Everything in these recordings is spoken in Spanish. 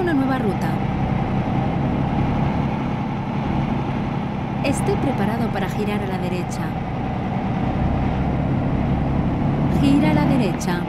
Una nueva ruta. Esté preparado para girar a la derecha. Gira a la derecha.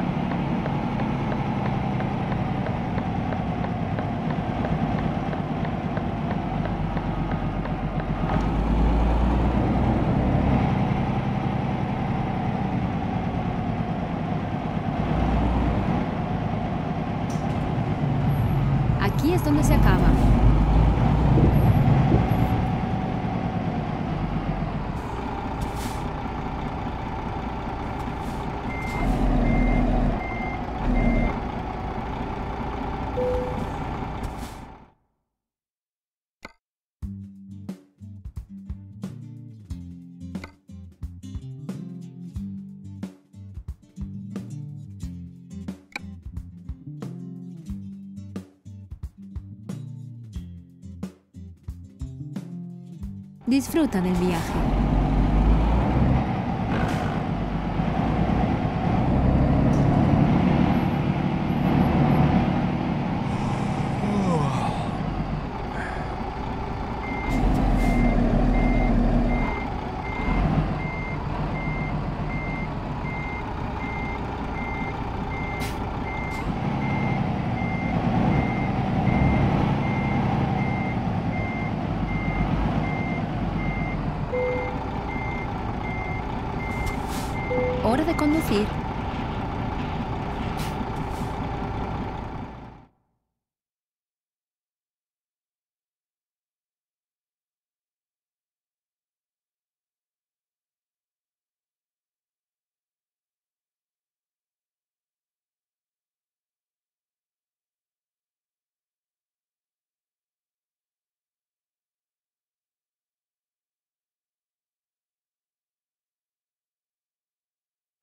Disfruta del viaje.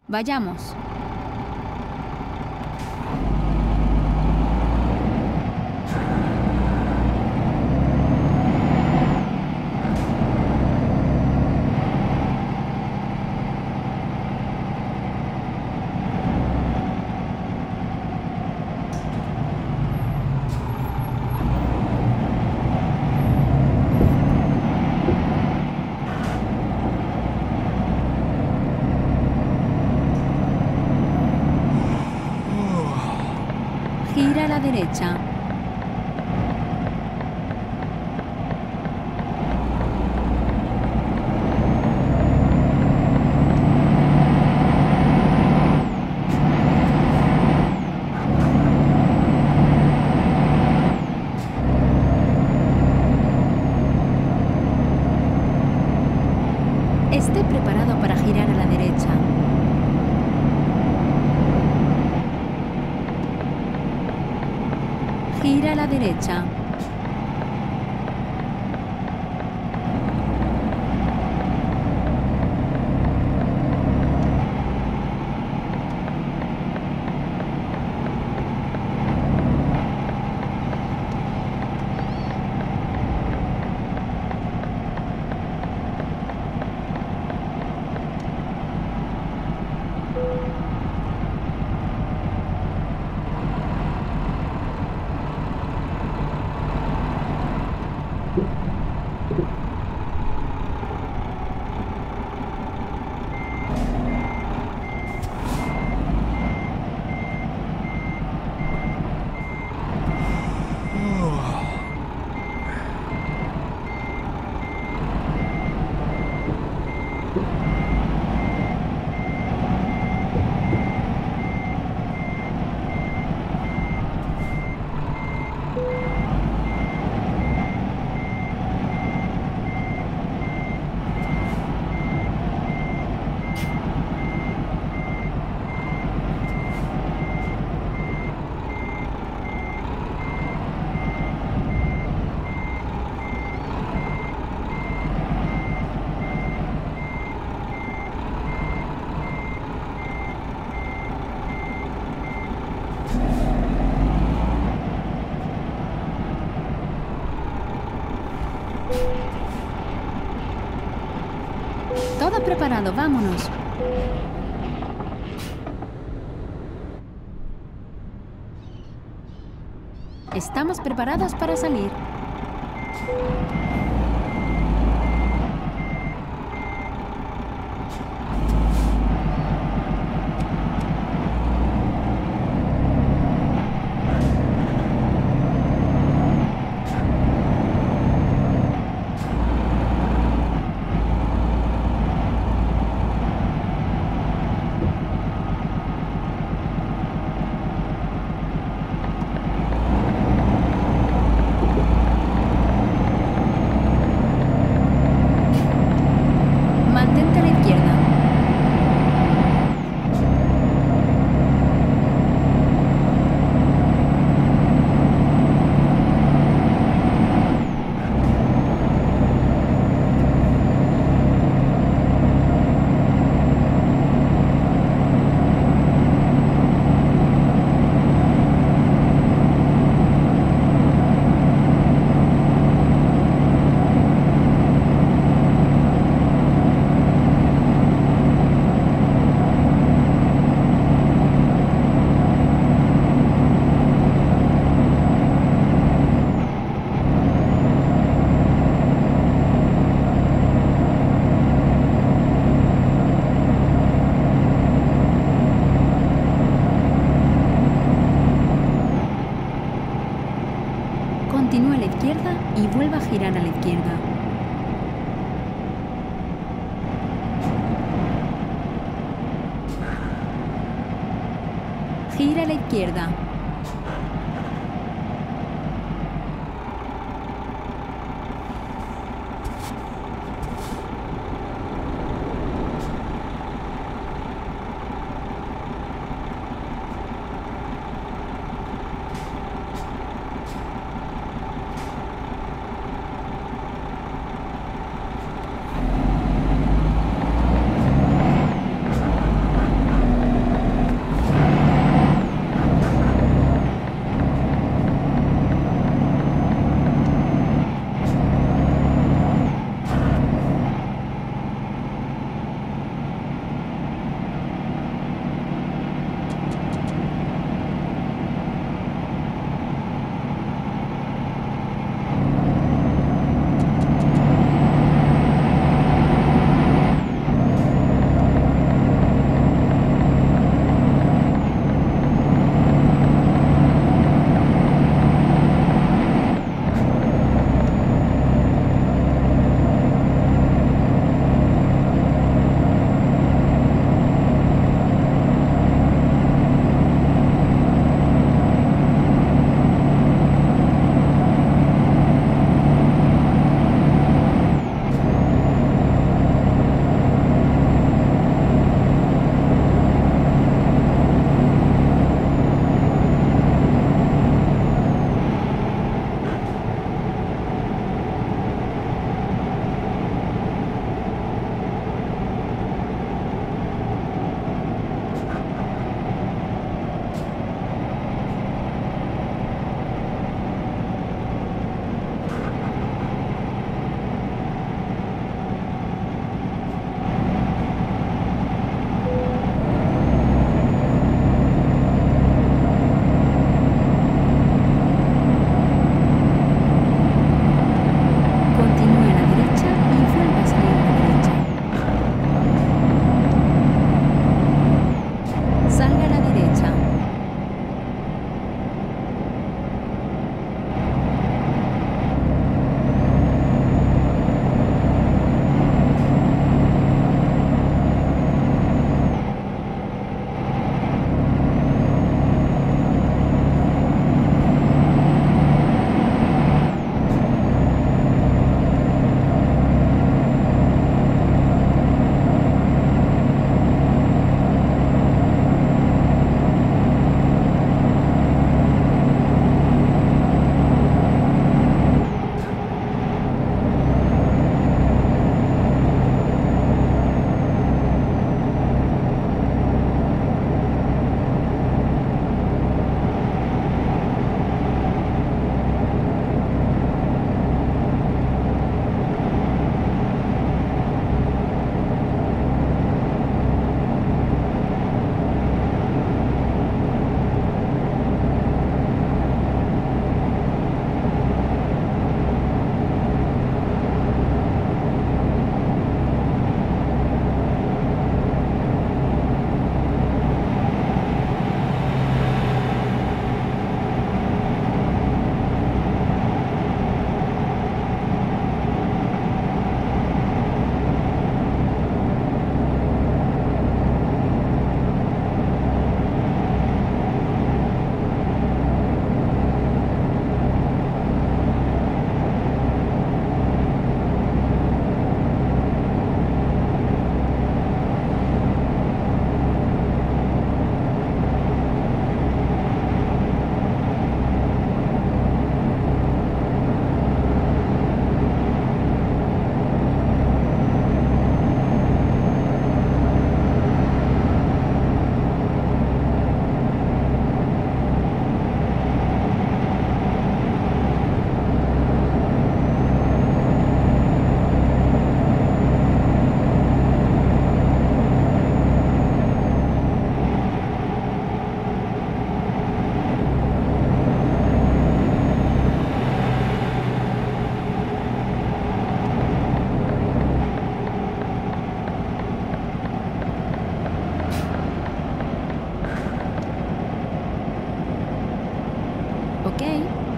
Vayamos. Gira a la derecha. Preparado, vámonos. Estamos preparados para salir.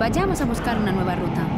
Vayamos a buscar una nueva ruta.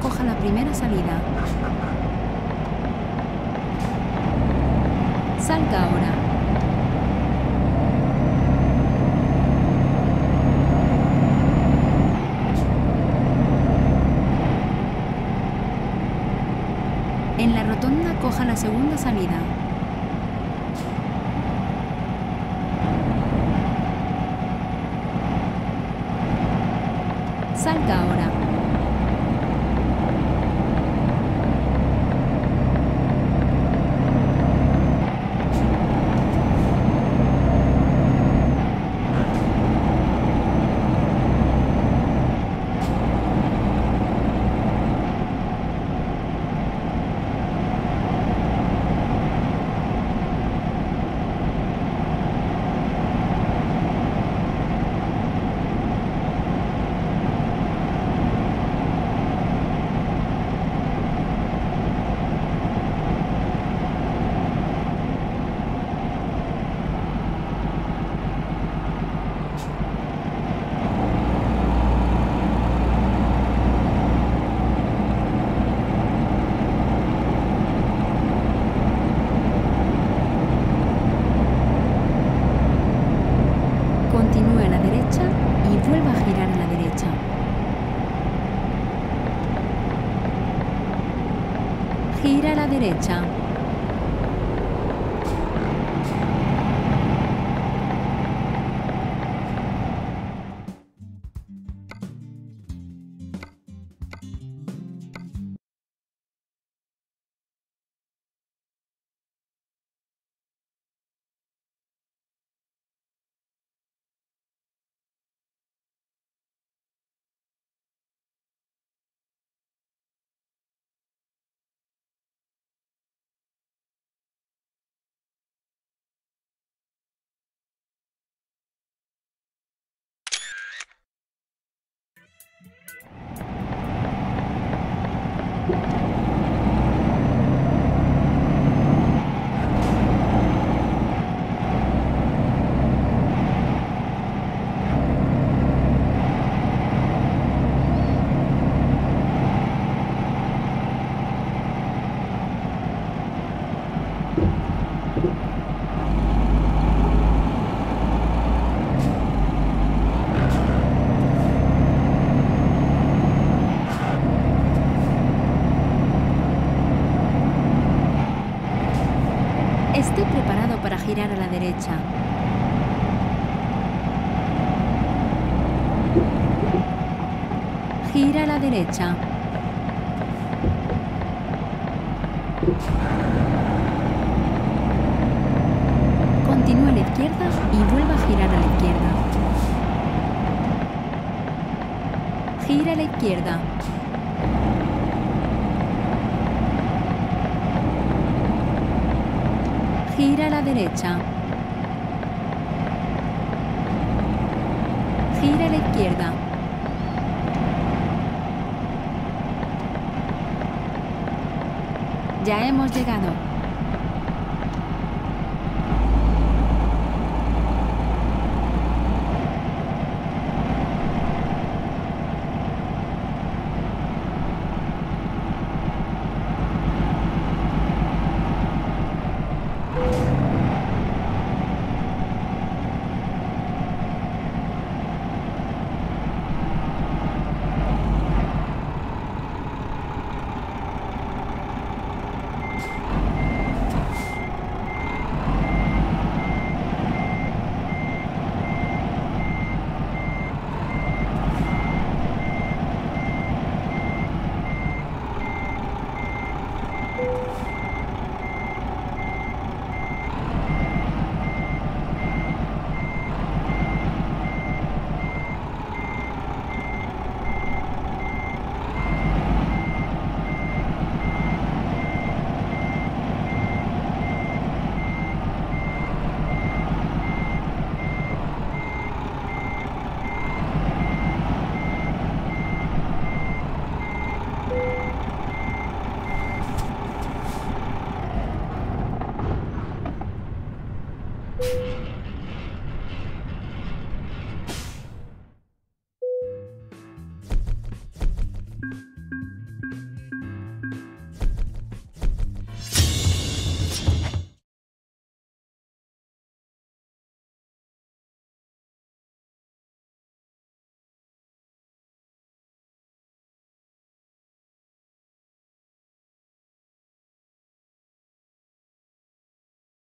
coja la primera salida. Salga ahora. En la rotonda coja la segunda salida. Salga ahora. Y vuelva a girar a la derecha. Gira a la derecha. Girar a la derecha. Gira a la derecha. Continúe a la izquierda y vuelva a girar a la izquierda. Gira a la izquierda. Gira a la derecha. Gira a la izquierda. Ya hemos llegado.